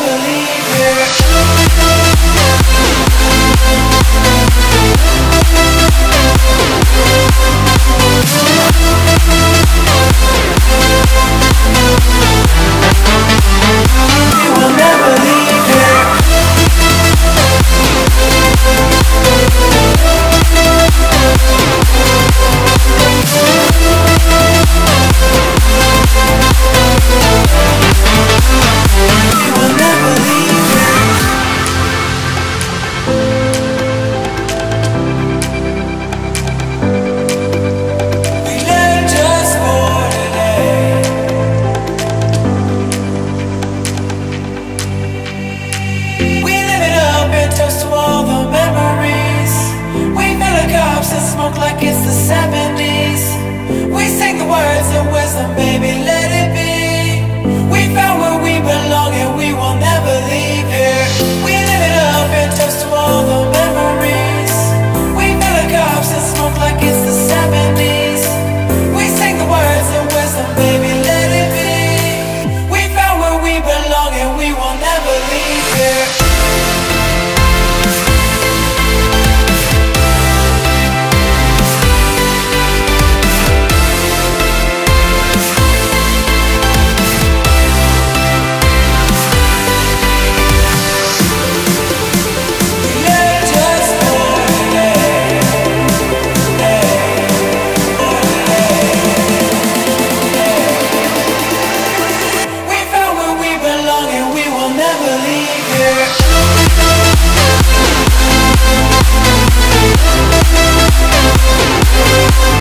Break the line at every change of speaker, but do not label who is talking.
believe it. smoke like it's the 70s. We sing the words of wisdom, baby, let it be. We found what we believe.